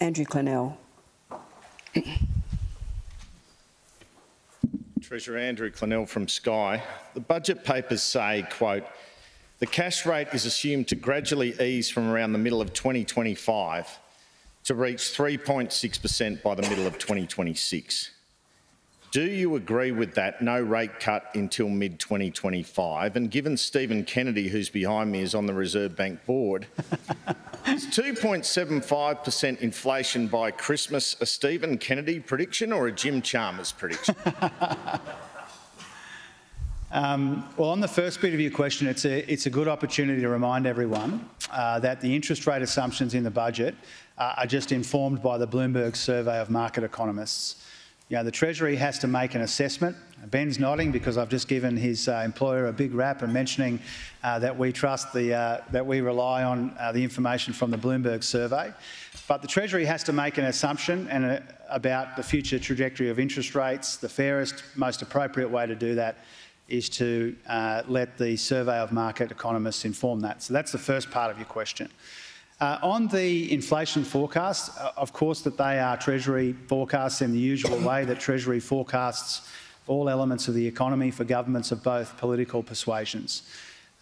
Andrew Clennell. Treasurer Andrew Clennell from Sky. The budget papers say, quote, the cash rate is assumed to gradually ease from around the middle of 2025 to reach 3.6% by the middle of 2026. Do you agree with that no rate cut until mid 2025? And given Stephen Kennedy, who's behind me, is on the Reserve Bank board, is 2.75% inflation by Christmas a Stephen Kennedy prediction or a Jim Chalmers prediction? Um, well, on the first bit of your question, it's a, it's a good opportunity to remind everyone uh, that the interest rate assumptions in the budget uh, are just informed by the Bloomberg survey of market economists. You know, the Treasury has to make an assessment. Ben's nodding because I've just given his uh, employer a big rap and mentioning uh, that we trust the, uh, that we rely on uh, the information from the Bloomberg survey. But the Treasury has to make an assumption and uh, about the future trajectory of interest rates. The fairest, most appropriate way to do that is to uh, let the survey of market economists inform that. So that's the first part of your question. Uh, on the inflation forecasts, uh, of course that they are Treasury forecasts in the usual way that Treasury forecasts all elements of the economy for governments of both political persuasions.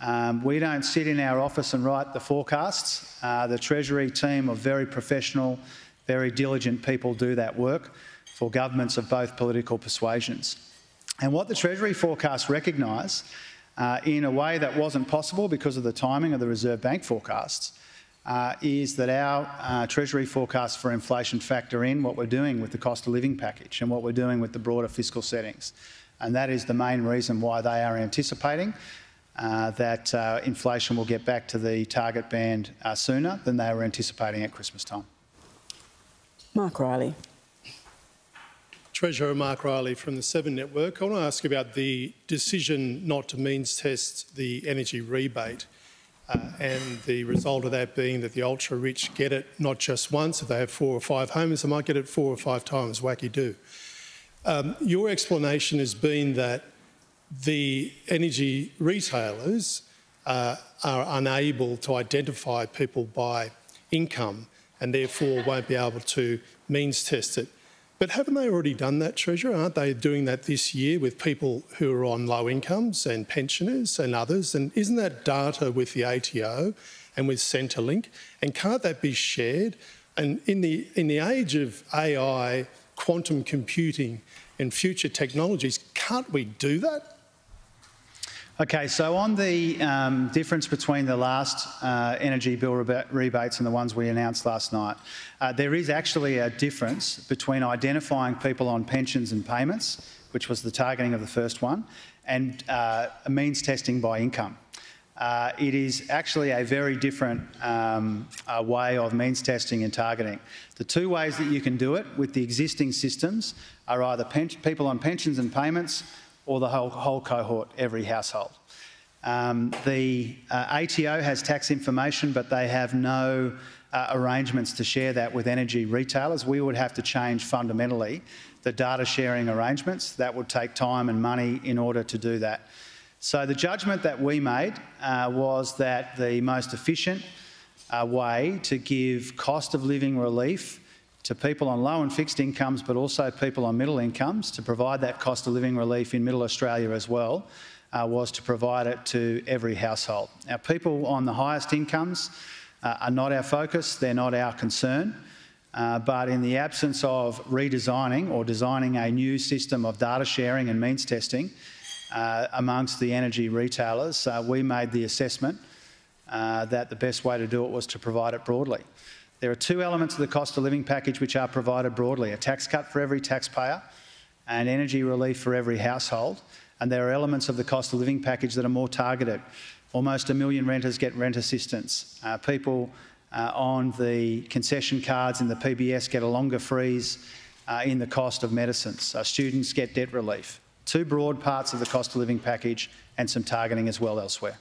Um, we don't sit in our office and write the forecasts. Uh, the Treasury team of very professional, very diligent people do that work for governments of both political persuasions. And what the Treasury forecasts recognise, uh, in a way that wasn't possible because of the timing of the Reserve Bank forecasts, uh, is that our uh, Treasury forecasts for inflation factor in what we're doing with the cost of living package and what we're doing with the broader fiscal settings. And that is the main reason why they are anticipating uh, that uh, inflation will get back to the target band uh, sooner than they were anticipating at Christmas time. Mark Riley. Treasurer Mark Riley from the Seven Network. I want to ask about the decision not to means test the energy rebate. Uh, and the result of that being that the ultra rich get it not just once, if they have four or five homes, they might get it four or five times, wacky do. Um, your explanation has been that the energy retailers uh, are unable to identify people by income and therefore won't be able to means test it. But haven't they already done that, Treasurer? Aren't they doing that this year with people who are on low incomes and pensioners and others? And isn't that data with the ATO and with Centrelink? And can't that be shared? And in the, in the age of AI, quantum computing, and future technologies, can't we do that? Okay, so on the um, difference between the last uh, energy bill rebates and the ones we announced last night, uh, there is actually a difference between identifying people on pensions and payments, which was the targeting of the first one, and uh, means testing by income. Uh, it is actually a very different um, uh, way of means testing and targeting. The two ways that you can do it with the existing systems are either people on pensions and payments or the whole, whole cohort, every household. Um, the uh, ATO has tax information, but they have no uh, arrangements to share that with energy retailers. We would have to change fundamentally the data sharing arrangements. That would take time and money in order to do that. So the judgment that we made uh, was that the most efficient uh, way to give cost of living relief to people on low and fixed incomes, but also people on middle incomes, to provide that cost of living relief in middle Australia as well, uh, was to provide it to every household. Now, people on the highest incomes uh, are not our focus, they're not our concern. Uh, but in the absence of redesigning or designing a new system of data sharing and means testing uh, amongst the energy retailers, uh, we made the assessment uh, that the best way to do it was to provide it broadly. There are two elements of the cost of living package which are provided broadly a tax cut for every taxpayer and energy relief for every household. And there are elements of the cost of living package that are more targeted. Almost a million renters get rent assistance. Uh, people uh, on the concession cards in the PBS get a longer freeze uh, in the cost of medicines. Students get debt relief. Two broad parts of the cost of living package and some targeting as well elsewhere.